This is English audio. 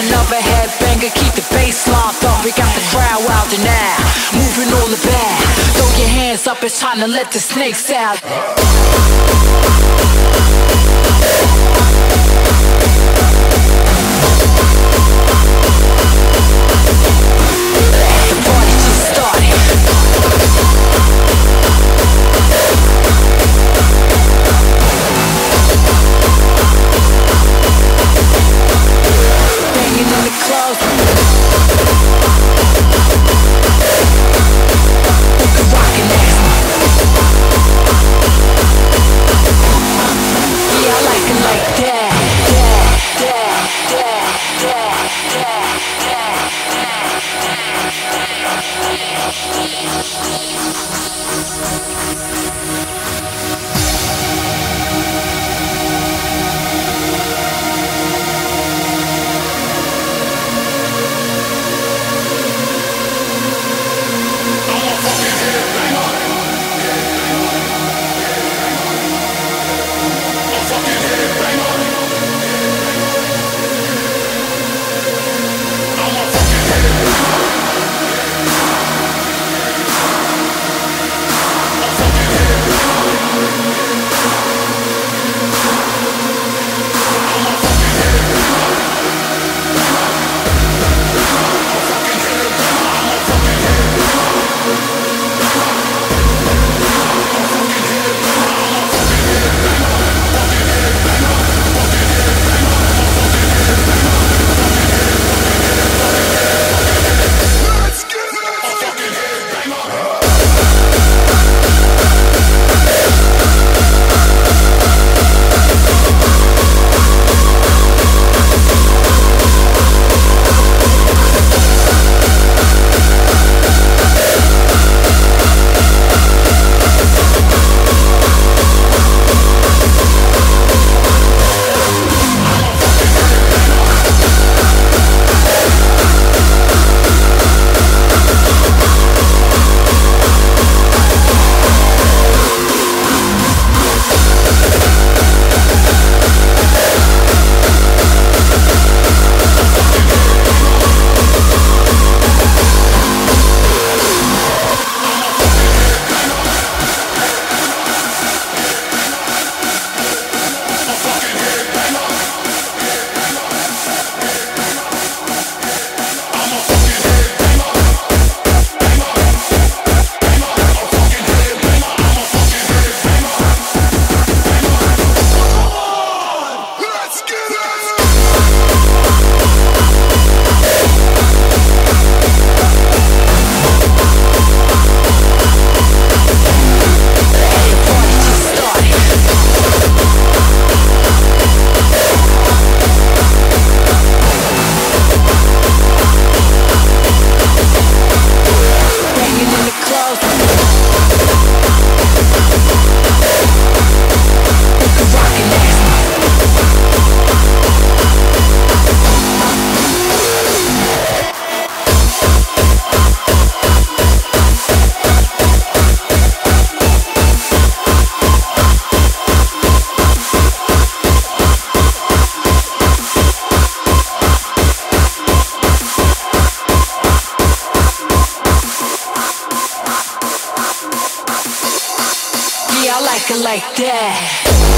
another headbanger, keep the bass locked up. We got the crowd wild and now, moving on the back. Throw your hands up, it's time to let the snakes out. I like it like that.